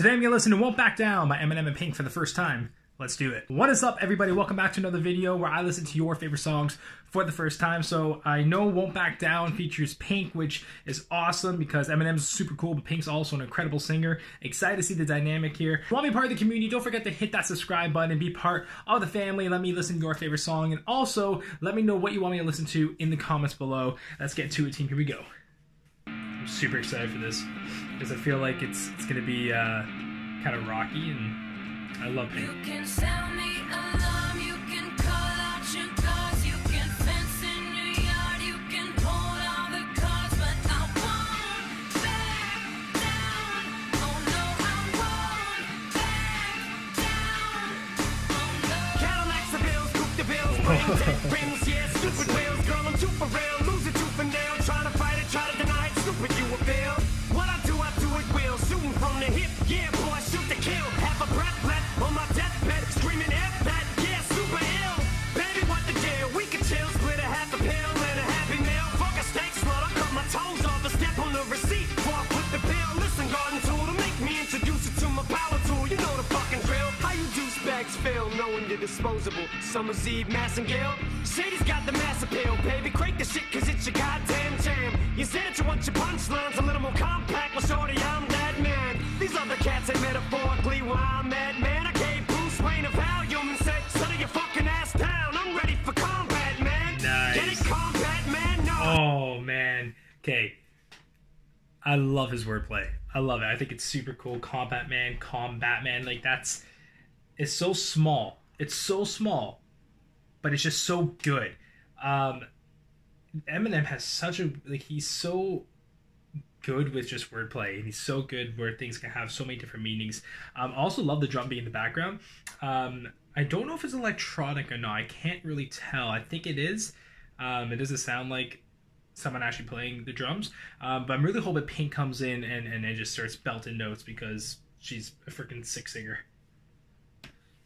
Today I'm gonna listen to Won't Back Down by Eminem and Pink for the first time. Let's do it. What is up, everybody? Welcome back to another video where I listen to your favorite songs for the first time. So I know Won't Back Down features Pink, which is awesome because Eminem's super cool, but Pink's also an incredible singer. Excited to see the dynamic here. If you want to be part of the community, don't forget to hit that subscribe button and be part of the family. Let me listen to your favorite song, and also let me know what you want me to listen to in the comments below. Let's get to it, team. Here we go. I'm super excited for this because I feel like it's it's gonna be uh, kind of rocky and I love Pink. You can sound the alarm, you can call out your guards, you can fence in feel knowing you're disposable? Summer's Eve, Massengill. Shady's got the mass appeal, baby. Crank the shit, cause it's your goddamn jam. You said that you want your punchlines a little more compact. Well, shorty, I'm that man. These other cats ain't metaphorically where I'm at, man. I gave Bruce Wayne a Valium and said, settle your fucking ass down. I'm ready for combat, man. Get it, Nice. combat, man? No. Oh man. Okay. I love his wordplay. I love it. I think it's super cool. Combat Man, Combat Man, like that's it's so small. It's so small, but it's just so good. Um Eminem has such a like he's so good with just wordplay and he's so good where things can have so many different meanings. Um I also love the drum beat in the background. Um I don't know if it's electronic or not. I can't really tell. I think it is. Um, it doesn't sound like someone actually playing the drums. Um, but I'm really hoping Pink comes in and, and, and just starts belting notes because she's a freaking sick singer.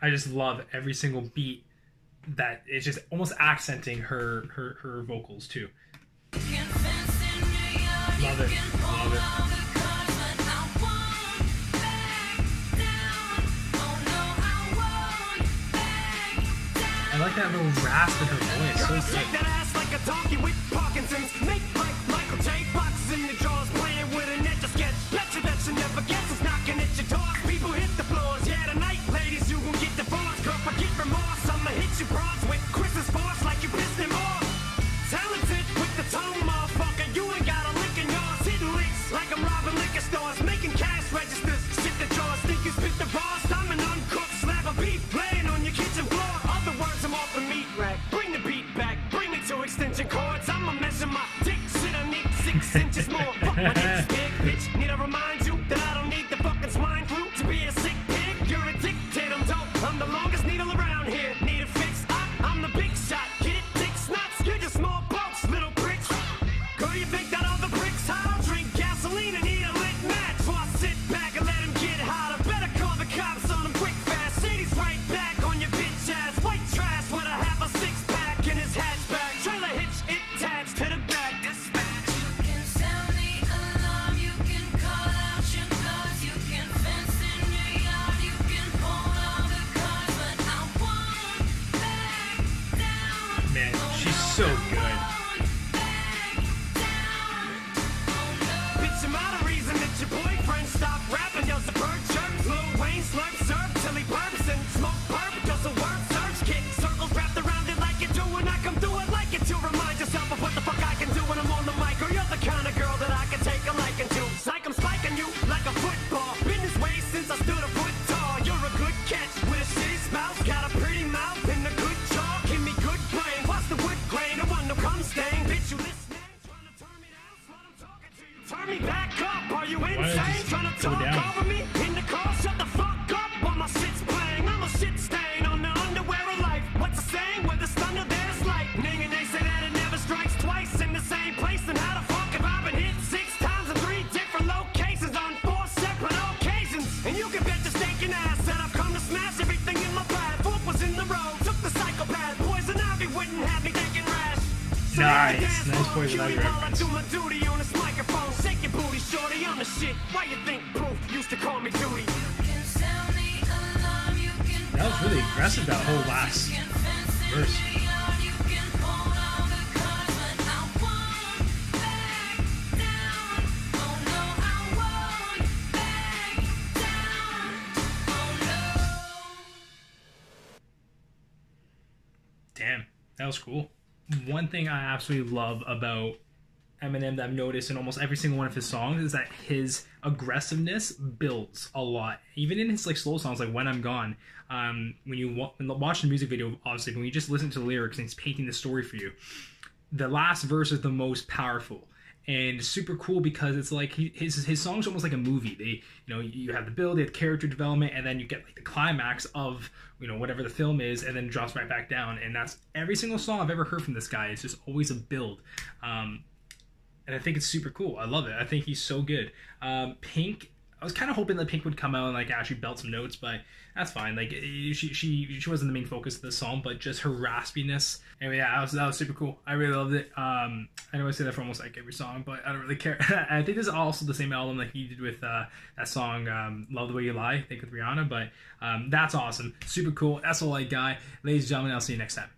I just love every single beat that it's just almost accenting her her, her vocals too. Love it. Love it. I like that little rasp in her voice. So good. When it's big, bitch, need a reminder. ね。Turn me back up. Are you insane? Trying to talk down. over me? In the car, shut the fuck up while my shit's playing. I'm a shit stain on the underwear of life. What's the saying? Where thunder, there's. And they say that it never strikes twice in the same place. And how the fuck have I been hit six times in three different locations on four separate occasions? And you can bet the ass that I've come to smash everything in my path. Was in the road, took the psychopath. Poison Ivy wouldn't have me rash. Nice, nice poison Ivy shorty. I'm the shit. Why you think proof used to call me Doody? That was really aggressive. That whole last verse. Damn, that was cool. One thing I absolutely love about Eminem that I've noticed in almost every single one of his songs is that his aggressiveness builds a lot. Even in his like slow songs, like "When I'm Gone," um, when you wa- when watch the music video, obviously, when you just listen to the lyrics and he's painting the story for you, the last verse is the most powerful and super cool because it's like he, his his songs almost like a movie. They you know you have the build, you have character development, and then you get like the climax of you know whatever the film is, and then drops right back down. And that's every single song I've ever heard from this guy. It's just always a build. Um, and I think it's super cool. I love it. I think he's so good. Um, Pink, I was kind of hoping that Pink would come out and like actually belt some notes, but that's fine. Like she she she wasn't the main focus of the song, but just her raspiness. Anyway, yeah, that was that was super cool. I really loved it. Um, I know I say that for almost like every song, but I don't really care. I think this is also the same album that he did with uh, that song um, "Love the Way You Lie," I think with Rihanna. But um, that's awesome, super cool. That's all I got, ladies and gentlemen. I'll see you next time.